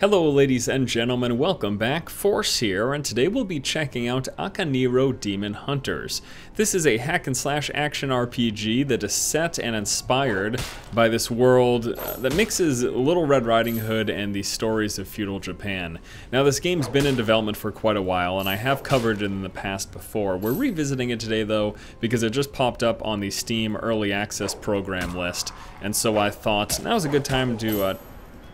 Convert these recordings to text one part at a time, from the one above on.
Hello ladies and gentlemen, welcome back, Force here, and today we'll be checking out Akaneiro Demon Hunters. This is a hack and slash action RPG that is set and inspired by this world uh, that mixes Little Red Riding Hood and the stories of feudal Japan. Now this game's been in development for quite a while, and I have covered it in the past before. We're revisiting it today though, because it just popped up on the Steam Early Access program list, and so I thought now's a good time to uh,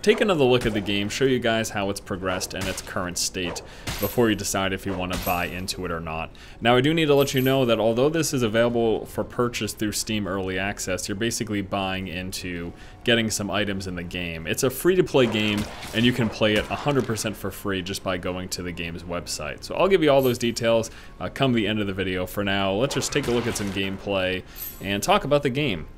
take another look at the game, show you guys how it's progressed and its current state before you decide if you want to buy into it or not. Now I do need to let you know that although this is available for purchase through Steam Early Access, you're basically buying into getting some items in the game. It's a free-to-play game and you can play it 100% for free just by going to the game's website. So I'll give you all those details uh, come the end of the video. For now, let's just take a look at some gameplay and talk about the game.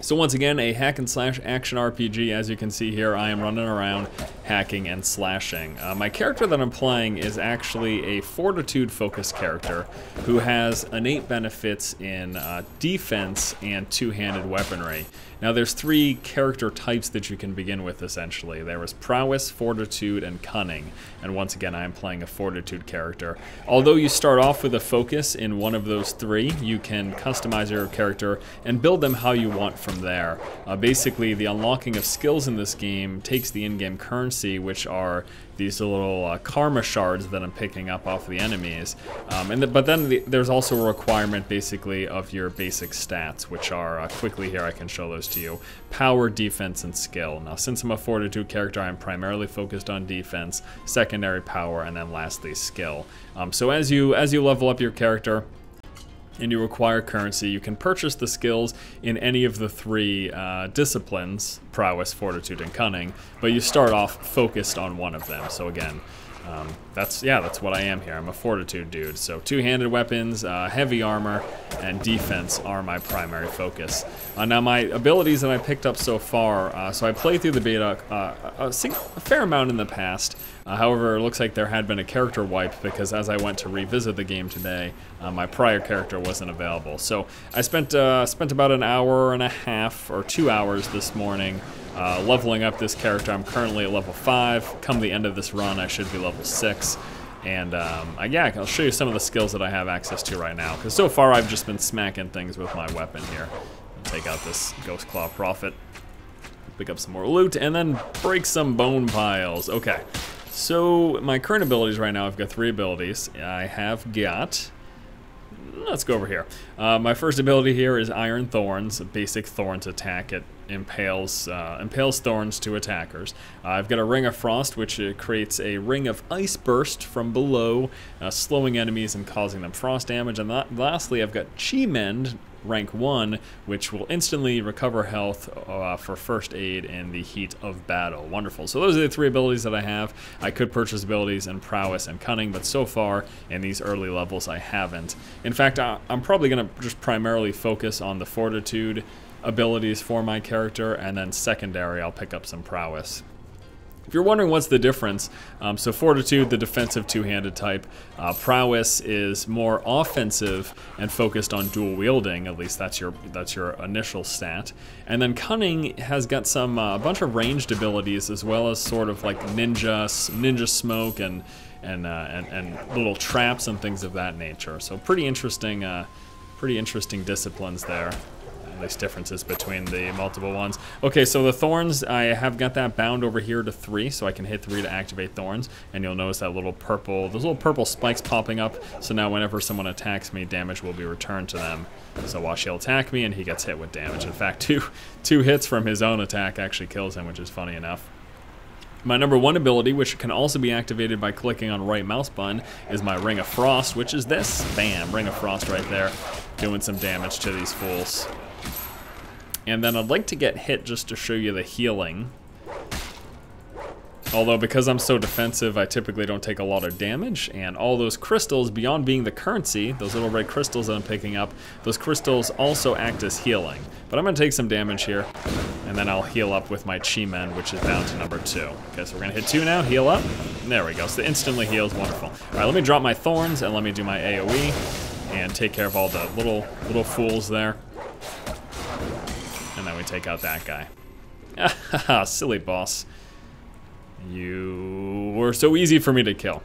So once again, a hack and slash action RPG. As you can see here, I am running around hacking and slashing. Uh, my character that I'm playing is actually a fortitude focused character who has innate benefits in uh, defense and two-handed weaponry. Now there's three character types that you can begin with essentially. There is prowess, fortitude, and cunning. And once again, I am playing a fortitude character. Although you start off with a focus in one of those three, you can customize your character and build them how you want from there. Uh, basically, the unlocking of skills in this game takes the in-game currency, which are these little uh, karma shards that I'm picking up off the enemies. Um, and the, but then the, there's also a requirement, basically, of your basic stats, which are, uh, quickly here I can show those to you, power, defense, and skill. Now, since I'm a fortitude character, I'm primarily focused on defense, secondary power, and then lastly, skill. Um, so as you, as you level up your character, and you acquire currency, you can purchase the skills in any of the three uh, disciplines, prowess, fortitude, and cunning, but you start off focused on one of them. So again, um, that's, yeah, that's what I am here. I'm a fortitude dude. So two-handed weapons, uh, heavy armor, and defense are my primary focus. Uh, now my abilities that I picked up so far, uh, so I played through the beta uh, a, a, fair amount in the past. Uh, however, it looks like there had been a character wipe because as I went to revisit the game today, uh, my prior character wasn't available. So I spent, spent about an hour and a half or two hours this morning uh, leveling up this character, I'm currently at level 5. Come the end of this run, I should be level 6. And um, I, yeah, I'll show you some of the skills that I have access to right now. Because so far I've just been smacking things with my weapon here. I'll take out this Ghost Claw Prophet. Pick up some more loot, and then break some bone piles. Okay, so my current abilities right now, I've got three abilities. I have got let's go over here. Uh, my first ability here is Iron Thorns, a basic thorns attack. It impales uh, impales thorns to attackers. Uh, I've got a Ring of Frost, which uh, creates a ring of ice burst from below, uh, slowing enemies and causing them frost damage. And lastly, I've got Chi Mend, rank 1, which will instantly recover health uh, for first aid in the heat of battle. Wonderful. So those are the three abilities that I have. I could purchase abilities in prowess and cunning, but so far in these early levels I haven't. In fact, I'm probably going to just primarily focus on the fortitude abilities for my character, and then secondary I'll pick up some prowess. If you're wondering what's the difference, um, so Fortitude, the defensive two-handed type, uh, Prowess is more offensive and focused on dual wielding. At least that's your that's your initial stat. And then Cunning has got some uh, a bunch of ranged abilities as well as sort of like ninja ninja smoke and and uh, and, and, little traps and things of that nature. So pretty interesting, uh, pretty interesting disciplines there at least differences between the multiple ones. Okay, so the thorns, I have got that bound over here to three, so I can hit three to activate thorns, and you'll notice that little purple, those little purple spikes popping up, so now whenever someone attacks me, damage will be returned to them. So while he'll attack me, and he gets hit with damage. In fact, two, two hits from his own attack actually kills him, which is funny enough. My number one ability, which can also be activated by clicking on right mouse button, is my Ring of Frost, which is this. Bam, Ring of Frost right there, doing some damage to these fools. And then I'd like to get hit just to show you the healing. Although because I'm so defensive, I typically don't take a lot of damage, and all those crystals, beyond being the currency, those little red crystals that I'm picking up, those crystals also act as healing. But I'm gonna take some damage here, and then I'll heal up with my Chi Mend, which is down to number two. Okay, so we're gonna hit two now, heal up. There we go, so instantly heals, wonderful. All right, let me drop my thorns, and let me do my AoE, and take care of all the little, little fools there take out that guy. Silly boss. You were so easy for me to kill.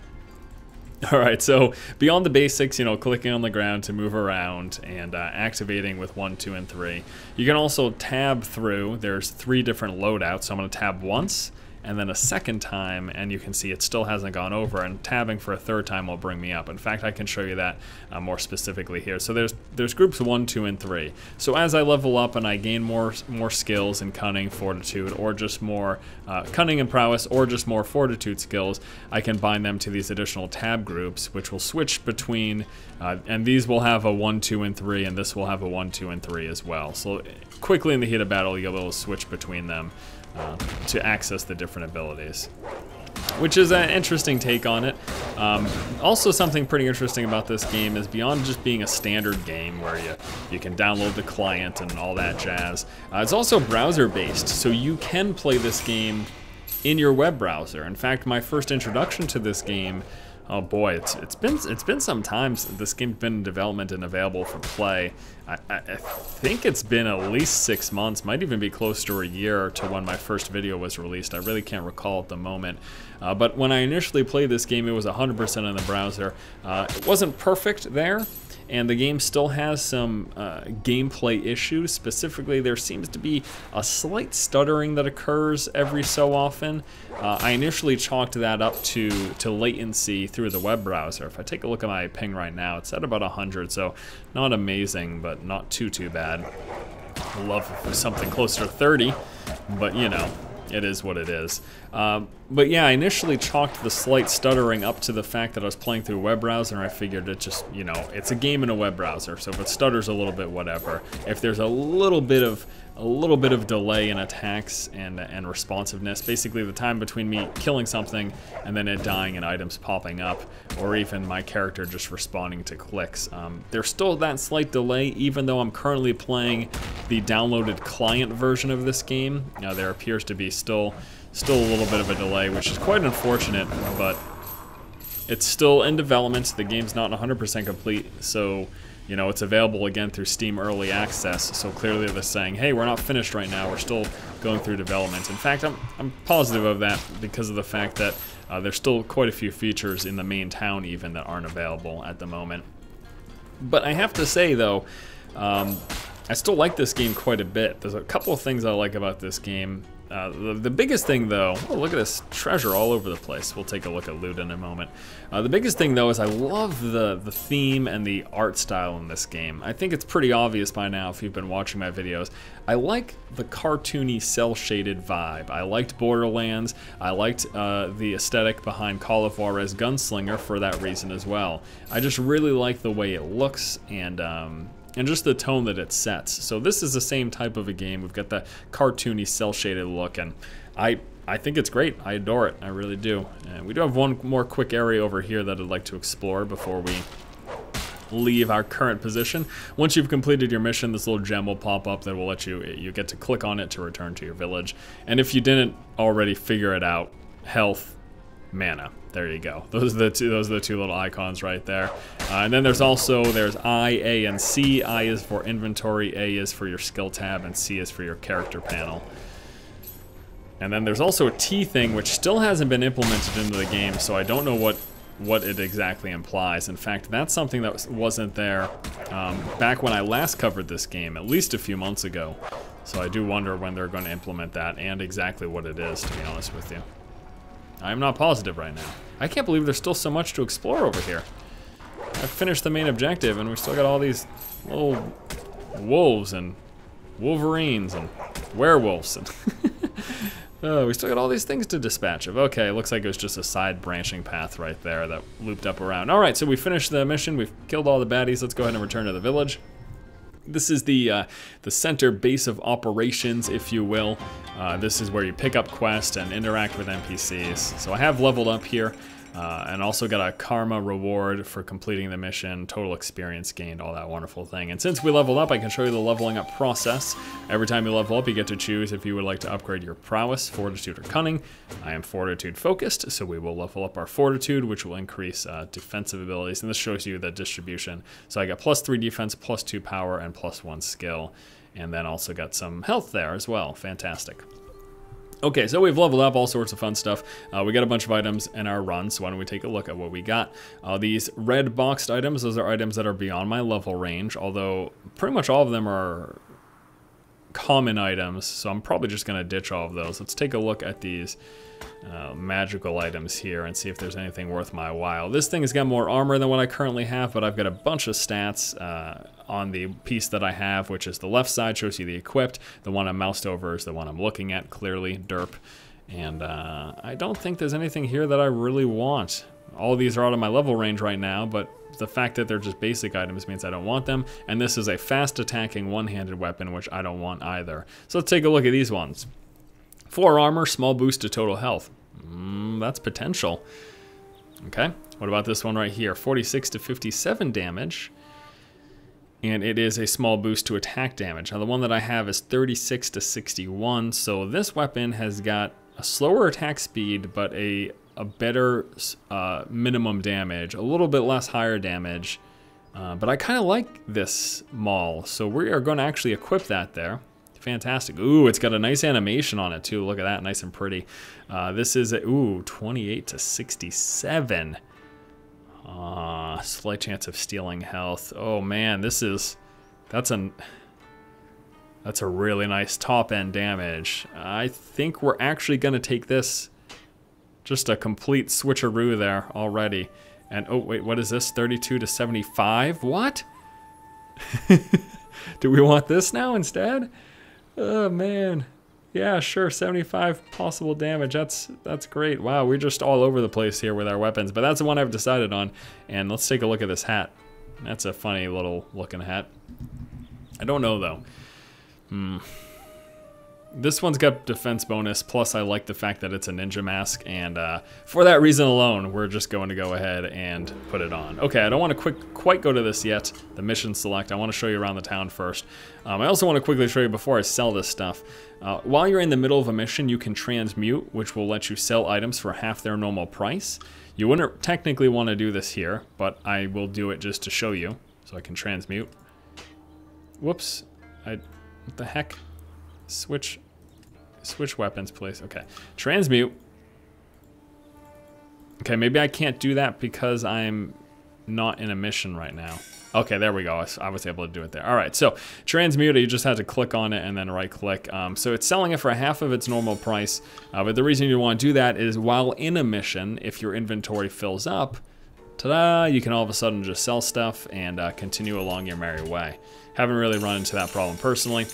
All right, so beyond the basics, you know, clicking on the ground to move around and uh, activating with one, two, and three. You can also tab through. There's three different loadouts. So I'm going to tab once, and then a second time and you can see it still hasn't gone over and tabbing for a third time will bring me up. In fact, I can show you that uh, more specifically here. So there's there's groups one, two, and three. So as I level up and I gain more more skills in cunning, fortitude, or just more uh, cunning and prowess, or just more fortitude skills, I can bind them to these additional tab groups, which will switch between, uh, and these will have a one, two, and three, and this will have a one, two, and three as well. So quickly in the heat of battle, you'll be able to switch between them uh, to access the different abilities. Which is an interesting take on it. Um, also something pretty interesting about this game is beyond just being a standard game where you, you can download the client and all that jazz, uh, it's also browser based, so you can play this game in your web browser. In fact, my first introduction to this game Oh boy, it's it's been it's been some time this game's been in development and available for play. I, I, think it's been at least six months, might even be close to a year to when my first video was released. I really can't recall at the moment. Uh, but when I initially played this game, it was 100% in the browser. Uh, it wasn't perfect there, and the game still has some uh, gameplay issues. Specifically, there seems to be a slight stuttering that occurs every so often. Uh, I initially chalked that up to, to latency through the web browser. If I take a look at my ping right now, it's at about 100, so not amazing, but not too, too bad. Love something closer to 30, but you know, it is what it is. Um, but yeah, I initially chalked the slight stuttering up to the fact that I was playing through a web browser and I figured it just, you know, it's a game in a web browser, so if it stutters a little bit, whatever. If there's a little bit of a little bit of delay in attacks and, and responsiveness. Basically the time between me killing something and then it dying and items popping up, or even my character just responding to clicks. Um, there's still that slight delay, even though I'm currently playing the downloaded client version of this game. Now there appears to be still, still a little bit of a delay, which is quite unfortunate, but it's still in development. The game's not 100% complete, so you know, it's available again through Steam Early Access, so clearly they're saying, hey, we're not finished right now, we're still going through development. In fact, I'm, I'm positive of that because of the fact that uh, there's still quite a few features in the main town even that aren't available at the moment. But I have to say, though, um, I still like this game quite a bit. There's a couple of things I like about this game. Uh, the, the, biggest thing, though, oh, look at this treasure all over the place. We'll take a look at loot in a moment. Uh, the biggest thing, though, is I love the, the theme and the art style in this game. I think it's pretty obvious by now if you've been watching my videos. I like the cartoony, cel-shaded vibe. I liked Borderlands. I liked uh, the aesthetic behind Call of Juarez Gunslinger for that reason as well. I just really like the way it looks and um, and just the tone that it sets. So this is the same type of a game. We've got the cartoony, cel-shaded look, and I I think it's great. I adore it. I really do. And we do have one more quick area over here that I'd like to explore before we leave our current position. Once you've completed your mission, this little gem will pop up that will let you, you get to click on it to return to your village. And if you didn't already figure it out, health, mana. There you go. Those are the two. Those are the two little icons right there. Uh, and then there's also there's I, A, and C. I is for inventory, A is for your skill tab, and C is for your character panel. And then there's also a T thing, which still hasn't been implemented into the game, so I don't know what what it exactly implies. In fact, that's something that wasn't there um, back when I last covered this game, at least a few months ago. So I do wonder when they're going to implement that and exactly what it is, to be honest with you. I'm not positive right now. I can't believe there's still so much to explore over here. I finished the main objective and we still got all these little wolves and wolverines and werewolves and oh, we still got all these things to dispatch of. Okay, looks like it was just a side branching path right there that looped up around. All right, so we finished the mission. We've killed all the baddies. Let's go ahead and return to the village. This is the uh, the center base of operations, if you will. Uh, this is where you pick up quests and interact with NPCs. So I have leveled up here. Uh, and also got a karma reward for completing the mission, total experience gained, all that wonderful thing. And since we leveled up, I can show you the leveling up process. Every time you level up, you get to choose if you would like to upgrade your prowess, fortitude, or cunning. I am fortitude focused, so we will level up our fortitude, which will increase uh, defensive abilities. And this shows you the distribution. So I got plus three defense, plus two power, and plus one skill. And then also got some health there as well. Fantastic. Okay, so we've leveled up all sorts of fun stuff. Uh, we got a bunch of items in our run, so why don't we take a look at what we got. Uh, these red boxed items, those are items that are beyond my level range, although pretty much all of them are common items, so I'm probably just going to ditch all of those. Let's take a look at these uh, magical items here and see if there's anything worth my while. This thing has got more armor than what I currently have, but I've got a bunch of stats uh, on the piece that I have, which is the left side shows you the equipped. The one I'm moused over is the one I'm looking at, clearly, derp. And uh, I don't think there's anything here that I really want. All these are out of my level range right now, but the fact that they're just basic items means I don't want them. And this is a fast attacking one-handed weapon, which I don't want either. So let's take a look at these ones. 4 armor, small boost to total health. Mm, that's potential. Okay, what about this one right here? 46 to 57 damage. And it is a small boost to attack damage. Now the one that I have is 36 to 61, so this weapon has got a slower attack speed, but a, a better uh, minimum damage, a little bit less higher damage. Uh, but I kind of like this maul, so we are going to actually equip that there. Fantastic. Ooh, it's got a nice animation on it too. Look at that, nice and pretty. Uh, this is, a, ooh, 28 to 67. Ah, slight chance of stealing health. Oh man, this is, that's an, that's a really nice top end damage. I think we're actually gonna take this, just a complete switcheroo there already. And oh wait, what is this? 32 to 75? What? Do we want this now instead? Oh man. Yeah, sure, 75 possible damage. That's that's great. Wow, we're just all over the place here with our weapons, but that's the one I've decided on. And let's take a look at this hat. That's a funny little looking hat. I don't know though. Hmm. This one's got defense bonus, plus I like the fact that it's a ninja mask, and uh, for that reason alone, we're just going to go ahead and put it on. Okay, I don't want to quick, quite go to this yet, the mission select. I want to show you around the town first. Um, I also want to quickly show you before I sell this stuff. Uh, while you're in the middle of a mission, you can transmute, which will let you sell items for half their normal price. You wouldn't technically want to do this here, but I will do it just to show you, so I can transmute. Whoops, I, what the heck? Switch, switch weapons, please. Okay, transmute. Okay, maybe I can't do that because I'm not in a mission right now. Okay, there we go. I was able to do it there. All right, so transmute, you just had to click on it and then right click. Um, so it's selling it for half of its normal price. Uh, but the reason you want to do that is while in a mission, if your inventory fills up, ta-da, you can all of a sudden just sell stuff and uh, continue along your merry way. Haven't really run into that problem personally.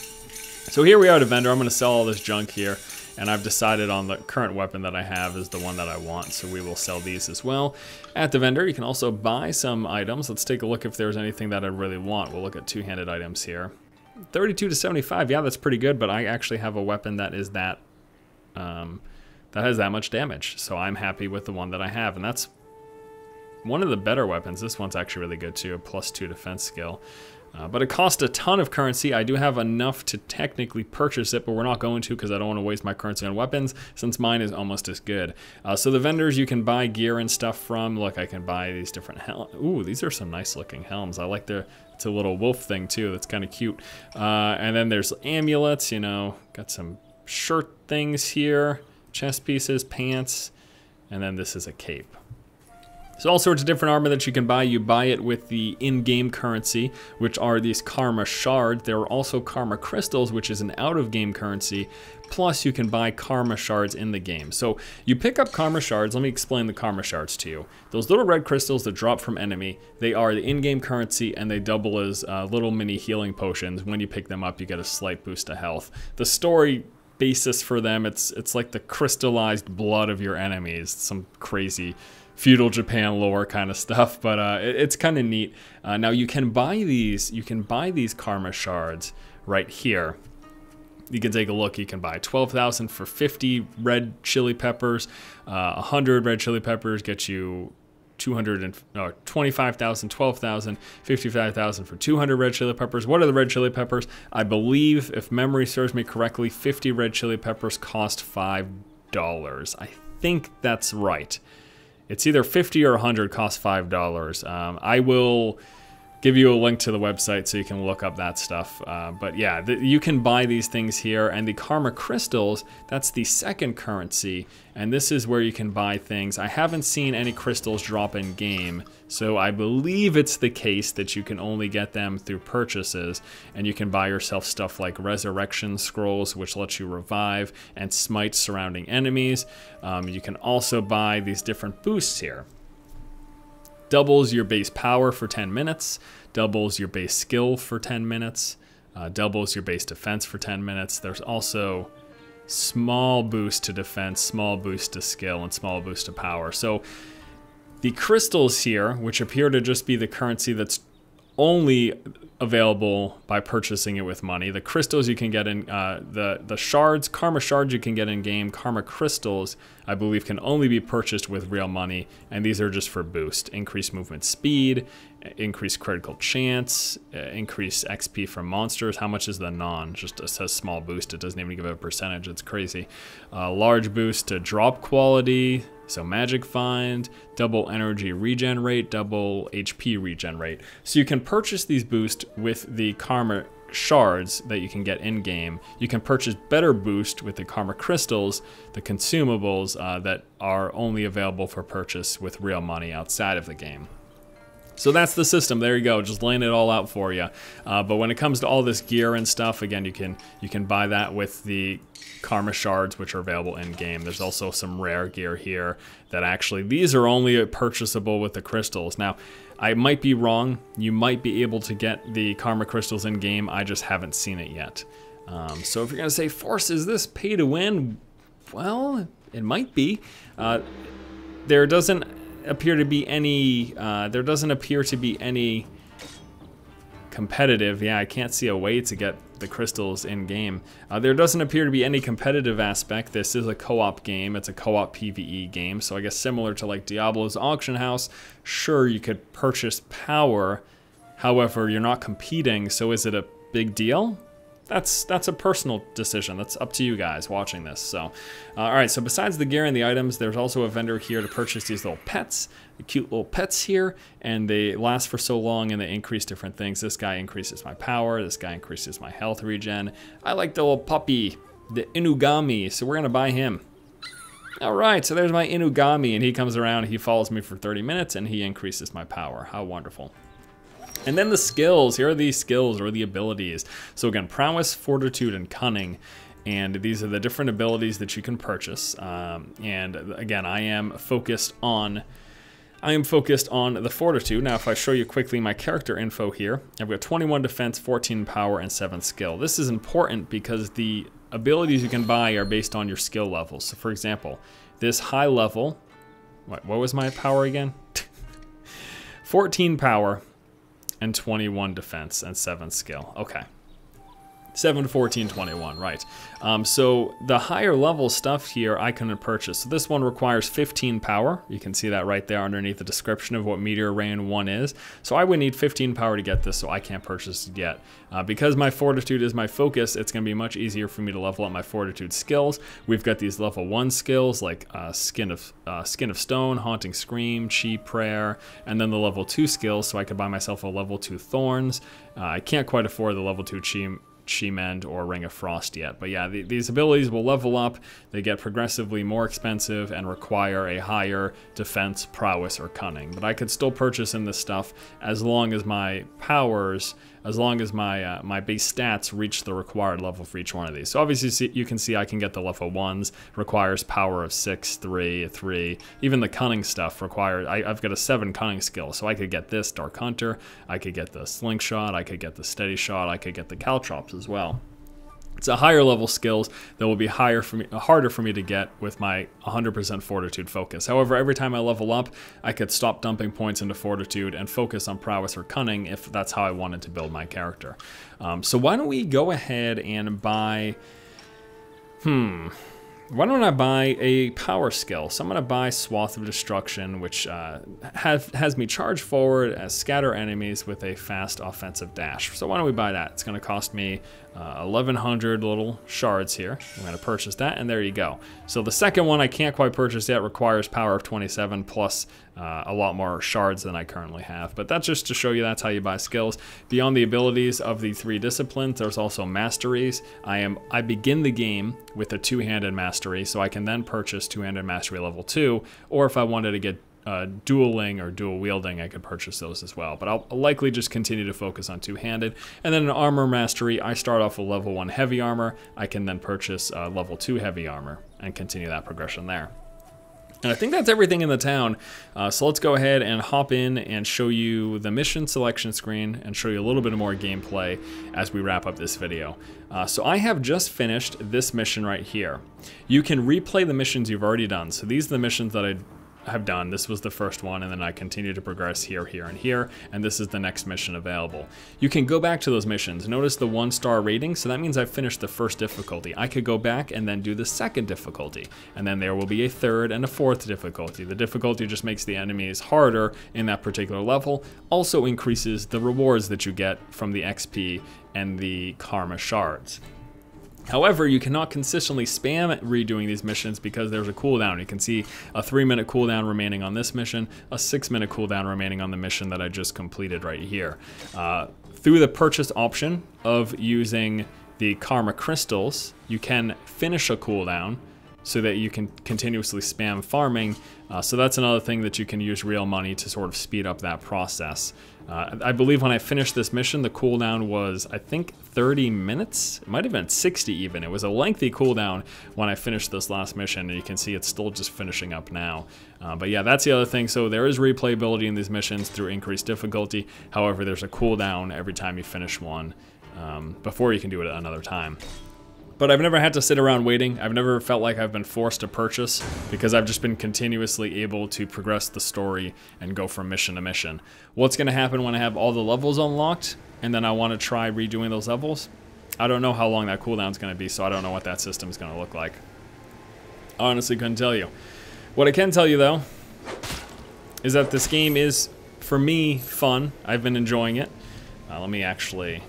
So here we are at a vendor. I'm going to sell all this junk here. And I've decided on the current weapon that I have is the one that I want. So we will sell these as well. At the vendor, you can also buy some items. Let's take a look if there's anything that I really want. We'll look at two-handed items here. 32 to 75, yeah, that's pretty good, but I actually have a weapon that is that, um, that has that much damage. So I'm happy with the one that I have, and that's one of the better weapons. This one's actually really good too, a plus two defense skill. Uh, but it costs a ton of currency. I do have enough to technically purchase it, but we're not going to because I don't want to waste my currency on weapons since mine is almost as good. Uh, so the vendors you can buy gear and stuff from. Look, I can buy these different helms. Ooh, these are some nice looking helms. I like their, it's a little wolf thing too. That's kind of cute. Uh, and then there's amulets, you know, got some shirt things here, chest pieces, pants, and then this is a cape. So all sorts of different armor that you can buy. You buy it with the in-game currency, which are these Karma Shards. There are also Karma Crystals, which is an out-of-game currency. Plus, you can buy Karma Shards in the game. So you pick up Karma Shards. Let me explain the Karma Shards to you. Those little red crystals that drop from enemy, they are the in-game currency and they double as uh, little mini healing potions. When you pick them up, you get a slight boost of health. The story basis for them, it's, it's like the crystallized blood of your enemies. Some crazy feudal Japan lore kind of stuff, but uh, it, it's kind of neat. Uh, now you can buy these, you can buy these karma shards right here. You can take a look. You can buy 12,000 for 50 red chili peppers. Uh, 100 red chili peppers get you 200 and no, 25,000, 12,000, 55,000 for 200 red chili peppers. What are the red chili peppers? I believe, if memory serves me correctly, 50 red chili peppers cost $5. I think that's right. It's either 50 or 100 costs $5. Um, I will give you a link to the website so you can look up that stuff. Uh, but yeah, the, you can buy these things here. And the Karma Crystals, that's the second currency. And this is where you can buy things. I haven't seen any crystals drop in game. So I believe it's the case that you can only get them through purchases. And you can buy yourself stuff like Resurrection Scrolls, which lets you revive and smite surrounding enemies. Um, you can also buy these different boosts here doubles your base power for 10 minutes, doubles your base skill for 10 minutes, uh, doubles your base defense for 10 minutes. There's also small boost to defense, small boost to skill, and small boost to power. So the crystals here, which appear to just be the currency that's only available by purchasing it with money. The crystals you can get in uh, the the shards, karma shards you can get in game. Karma crystals, I believe, can only be purchased with real money, and these are just for boost, increased movement speed, increased critical chance, uh, increase XP from monsters. How much is the non? Just it says small boost. It doesn't even give a percentage. It's crazy. Uh, large boost to drop quality. So magic find, double energy regen rate, double HP regen rate. So you can purchase these boosts with the karma shards that you can get in game. You can purchase better boost with the karma crystals, the consumables uh, that are only available for purchase with real money outside of the game. So that's the system. There you go, just laying it all out for you. Uh, but when it comes to all this gear and stuff, again, you can you can buy that with the karma shards, which are available in game. There's also some rare gear here that actually these are only purchasable with the crystals. Now, I might be wrong. You might be able to get the karma crystals in game. I just haven't seen it yet. Um, so if you're gonna say, Force, is this pay to win? Well, it might be. Uh, there doesn't appear to be any, uh, there doesn't appear to be any competitive. Yeah, I can't see a way to get the crystals in game. Uh, there doesn't appear to be any competitive aspect. This is a co-op game. It's a co-op PvE game. So I guess similar to like Diablo's auction house, sure you could purchase power. However, you're not competing. So is it a big deal? That's that's a personal decision. That's up to you guys watching this. So, uh, all right. So besides the gear and the items, there's also a vendor here to purchase these little pets, the cute little pets here, and they last for so long and they increase different things. This guy increases my power. This guy increases my health regen. I like the little puppy, the Inugami. So we're gonna buy him. All right, so there's my Inugami, and he comes around, he follows me for 30 minutes, and he increases my power. How wonderful. And then the skills, here are the skills or the abilities. So again, prowess, fortitude, and cunning. And these are the different abilities that you can purchase. Um, and again, I am focused on I am focused on the fortitude. Now, if I show you quickly my character info here, I've got 21 defense, 14 power, and 7 skill. This is important because the abilities you can buy are based on your skill levels. So for example, this high level, what, what was my power again? 14 power, and 21 defense and 7 skill. Okay. 7, 14, 21, right. Um, so the higher level stuff here I couldn't purchase. So this one requires 15 power. You can see that right there underneath the description of what Meteor Rain 1 is. So I would need 15 power to get this, so I can't purchase it yet. Uh, because my Fortitude is my focus, it's going to be much easier for me to level up my Fortitude skills. We've got these level 1 skills like uh, Skin, of, uh, Skin of Stone, Haunting Scream, Chi Prayer, and then the level 2 skills, so I could buy myself a level 2 Thorns. Uh, I can't quite afford the level 2 Chi Chi-Mend or Ring of Frost yet. But yeah, the, these abilities will level up, they get progressively more expensive and require a higher defense, prowess, or cunning. But I could still purchase in this stuff as long as my powers as long as my uh, my base stats reach the required level for each one of these. So obviously see, you can see I can get the level ones, requires power of six, three, three. Even the cunning stuff requires, I, I've got a seven cunning skill. So I could get this Dark Hunter, I could get the Slingshot, I could get the Steady Shot, I could get the Caltrops as well. It's a higher level skills that will be higher for me, harder for me to get with my 100% fortitude focus. However, every time I level up, I could stop dumping points into fortitude and focus on prowess or cunning if that's how I wanted to build my character. Um, so why don't we go ahead and buy, hmm, why don't I buy a power skill? So I'm to buy Swath of Destruction, which uh, have, has me charge forward as scatter enemies with a fast offensive dash. So why don't we buy that? It's going to cost me uh, 1100 little shards here. I'm to purchase that, and there you go. So the second one I can't quite purchase yet requires power of 27 plus uh, a lot more shards than I currently have. But that's just to show you that's how you buy skills. Beyond the abilities of the three disciplines, there's also masteries. I am I begin the game with a two-handed mastery, so I can then purchase two-handed mastery level two, or if I wanted to get uh, dueling or dual wielding, I could purchase those as well. But I'll, likely just continue to focus on two-handed. And then an armor mastery, I start off with level one heavy armor. I can then purchase uh, level two heavy armor and continue that progression there. And I think that's everything in the town. Uh, so let's go ahead and hop in and show you the mission selection screen and show you a little bit more gameplay as we wrap up this video. Uh, so I have just finished this mission right here. You can replay the missions you've already done. So these are the missions that I have done. This was the first one, and then I continue to progress here, here, and here, and this is the next mission available. You can go back to those missions. Notice the one star rating, so that means I've finished the first difficulty. I could go back and then do the second difficulty, and then there will be a third and a fourth difficulty. The difficulty just makes the enemies harder in that particular level, also increases the rewards that you get from the XP and the Karma shards. However, you cannot consistently spam redoing these missions because there's a cooldown. You can see a three minute cooldown remaining on this mission, a six minute cooldown remaining on the mission that I just completed right here. Uh, through the purchase option of using the Karma Crystals, you can finish a cooldown so that you can continuously spam farming. Uh, so that's another thing that you can use real money to sort of speed up that process. Uh, I believe when I finished this mission, the cooldown was, I think, 30 minutes? It might have been 60 even. It was a lengthy cooldown when I finished this last mission, and you can see it's still just finishing up now. Uh, but yeah, that's the other thing. So there is replayability in these missions through increased difficulty. However, there's a cooldown every time you finish one um, before you can do it another time. But I've never had to sit around waiting. I've never felt like I've been forced to purchase because I've just been continuously able to progress the story and go from mission to mission. What's going to happen when I have all the levels unlocked and then I want to try redoing those levels? I don't know how long that cooldown is going to be, so I don't know what that system is going to look like. Honestly couldn't tell you. What I can tell you, though, is that this game is, for me, fun. I've been enjoying it. Uh, let me actually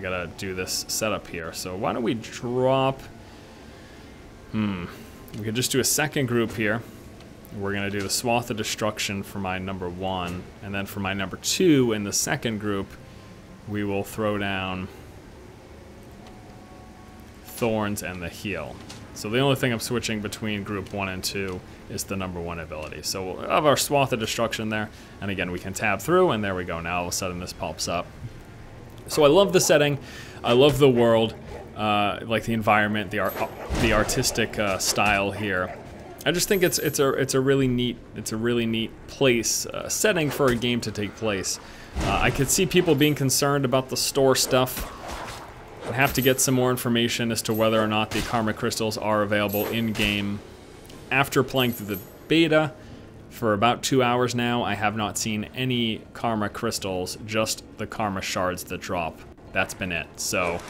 I gotta do this setup here. So why don't we drop... Hmm. We could just do a second group here. We're gonna do the Swath of Destruction for my number one. And then for my number two in the second group, we will throw down Thorns and the Heal. So the only thing I'm switching between group one and two is the number one ability. So we'll have our Swath of Destruction there. And again, we can tab through, and there we go. Now all of a sudden this pops up. So I love the setting, I love the world, uh, like the environment, the art, the artistic uh, style here. I just think it's it's a it's a really neat it's a really neat place uh, setting for a game to take place. Uh, I could see people being concerned about the store stuff. I have to get some more information as to whether or not the karma crystals are available in game. After playing through the beta, for about two hours now, I have not seen any Karma crystals, just the Karma shards that drop. That's been it. So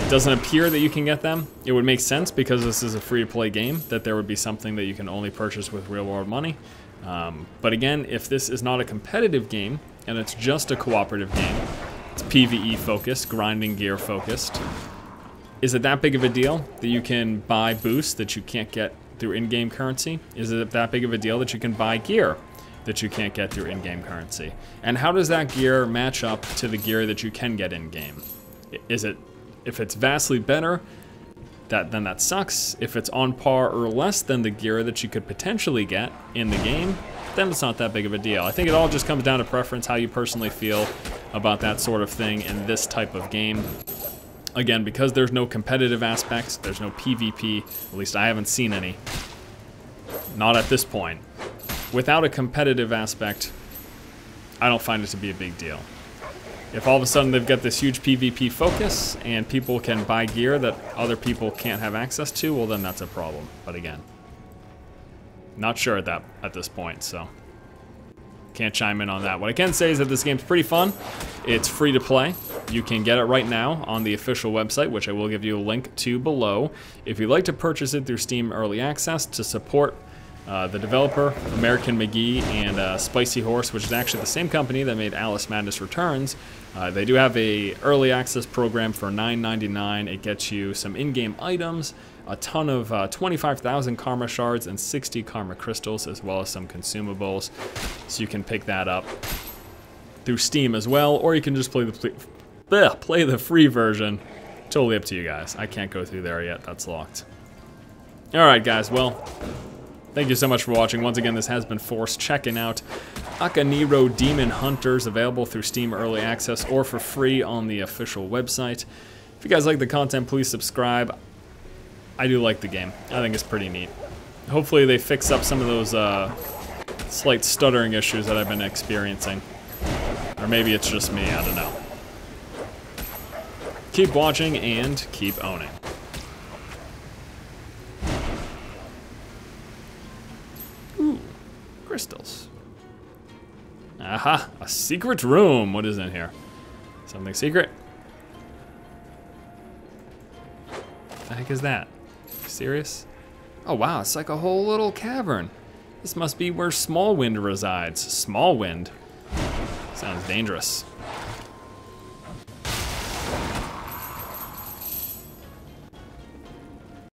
it doesn't appear that you can get them. It would make sense because this is a free-to-play game that there would be something that you can only purchase with real-world money. Um, but again, if this is not a competitive game and it's just a cooperative game, it's PvE focused, grinding gear focused, is it that big of a deal that you can buy boosts that you can't get through in-game currency? Is it that big of a deal that you can buy gear that you can't get through in-game currency? And how does that gear match up to the gear that you can get in-game? Is it, if it's vastly better, that then that sucks. If it's on par or less than the gear that you could potentially get in the game, then it's not that big of a deal. I think it all just comes down to preference, how you personally feel about that sort of thing in this type of game. Again, because there's no competitive aspects, there's no PvP, at least I haven't seen any. Not at this point. Without a competitive aspect, I don't find it to be a big deal. If all of a sudden they've got this huge PvP focus and people can buy gear that other people can't have access to, well then that's a problem. But again, not sure at that at this point, so can't chime in on that. What I can say is that this game's pretty fun. It's free to play. You can get it right now on the official website, which I will give you a link to below. If you'd like to purchase it through Steam Early Access to support Uh, the developer, American McGee, and uh, Spicy Horse, which is actually the same company that made Alice Madness Returns. Uh, they do have a early access program for $9.99. It gets you some in-game items, a ton of uh, 25,000 Karma Shards, and 60 Karma Crystals, as well as some consumables. So you can pick that up through Steam as well, or you can just play the bleh, play the free version. Totally up to you guys. I can't go through there yet. That's locked. All right, guys. Well, Thank you so much for watching. Once again, this has been Force checking out Akaneiro Demon Hunters, available through Steam Early Access or for free on the official website. If you guys like the content, please subscribe. I do like the game. I think it's pretty neat. Hopefully they fix up some of those uh, slight stuttering issues that I've been experiencing. Or maybe it's just me, I don't know. Keep watching and keep owning. Ooh, crystals. Aha, a secret room. What is in here? Something secret? The heck is that? Serious? Oh wow, it's like a whole little cavern. This must be where Smallwind resides. Smallwind? Sounds dangerous.